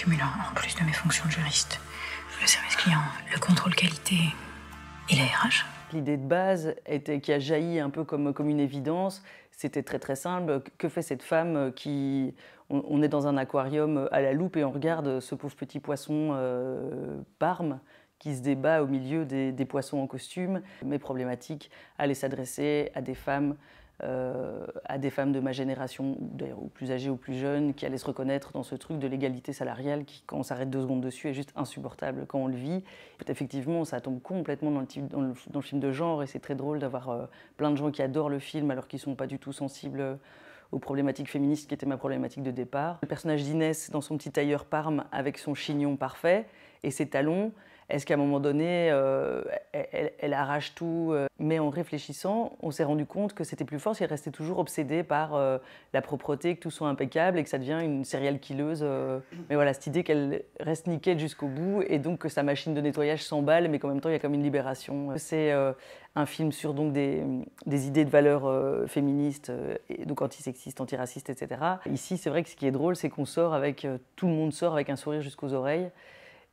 cumulant en plus de mes fonctions de juriste, le service client, le contrôle qualité et la. L'idée de base était, qui a jailli un peu comme, comme une évidence, c'était très très simple. Que fait cette femme qui... On, est dans un aquarium à la loupe et on regarde ce pauvre petit poisson euh, parme qui se débat au milieu des, des poissons en costume. Mes problématiques allaient s'adresser à des femmes euh, à des femmes de ma génération, d'ailleurs ou plus âgées ou plus jeunes, qui allaient se reconnaître dans ce truc de l'égalité salariale qui, quand on s'arrête deux secondes dessus, est juste insupportable quand on le vit. Effectivement, ça tombe complètement dans le, film de genre et c'est très drôle d'avoir euh, plein de gens qui adorent le film alors qu'ils ne sont pas du tout sensibles aux problématiques féministes qui étaient ma problématique de départ. Le personnage d'Inès dans son petit tailleur Parme avec son chignon parfait et ses talons, est-ce qu'à un moment donné, euh, elle, arrache tout euh, Mais en réfléchissant, on s'est rendu compte que c'était plus fort si elle restait toujours obsédée par euh, la propreté, que tout soit impeccable et que ça devient une céréale killeuse. Mais voilà, cette idée qu'elle reste nickel jusqu'au bout et donc que sa machine de nettoyage s'emballe, mais qu'en même temps, il y a comme une libération. C'est un film sur donc des, idées de valeurs féministes, et donc antisexistes, antiracistes, etc. Ici, c'est vrai que ce qui est drôle, c'est qu'on sort avec, tout le monde sort avec un sourire jusqu'aux oreilles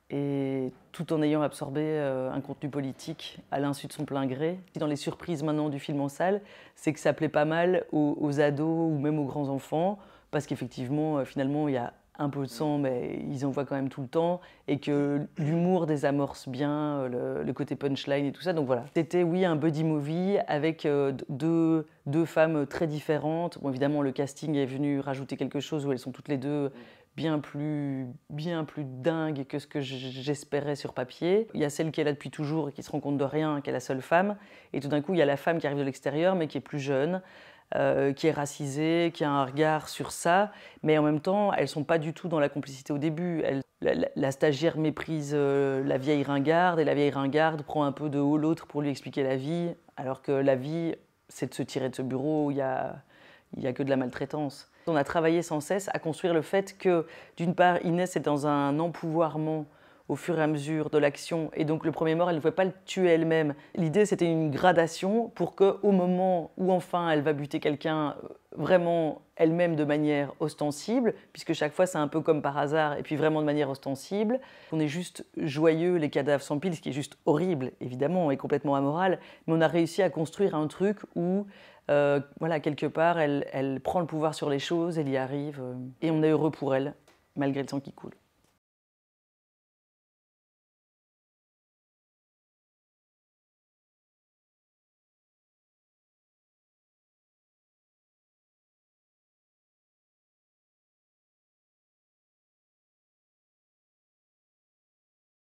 et tout en ayant absorbé euh, un contenu politique à l'insu de son plein gré. Dans les surprises maintenant du film en salle, c'est que ça plaît pas mal aux, ados ou même aux grands enfants, parce qu'effectivement, euh, finalement, il y a un peu de sang, mais ils en voient quand même tout le temps, et que l'humour désamorce bien euh, le, côté punchline et tout ça. Donc voilà, c'était oui un buddy movie avec deux, deux femmes très différentes. Bon, évidemment, le casting est venu rajouter quelque chose où elles sont toutes les deux bien plus, bien plus dingue que ce que j'espérais sur papier. Il y a celle qui est là depuis toujours et qui se rend compte de rien, qui est la seule femme. Et tout d'un coup, il y a la femme qui arrive de l'extérieur, mais qui est plus jeune, euh, qui est racisée, qui a un regard sur ça. Mais en même temps, elles sont pas du tout dans la complicité au début. la, stagiaire méprise euh, la vieille ringarde et la vieille ringarde prend un peu de haut l'autre pour lui expliquer la vie, alors que la vie, c'est de se tirer de ce bureau où il y a, a que de la maltraitance. On a travaillé sans cesse à construire le fait que, d'une part, Inès est dans un empouvoirment au fur et à mesure de l'action. Et donc le premier mort, elle ne pouvait pas le tuer elle-même. L'idée, c'était une gradation pour qu'au moment où enfin elle va buter quelqu'un euh, vraiment elle-même de manière ostensible, puisque chaque fois c'est un peu comme par hasard, et puis vraiment de manière ostensible, on est juste joyeux, les cadavres s'empilent, ce qui est juste horrible, évidemment, et complètement amoral, mais on a réussi à construire un truc où euh, voilà, quelque part, elle, elle, prend le pouvoir sur les choses, elle y arrive, euh, et on est heureux pour elle, malgré le sang qui coule.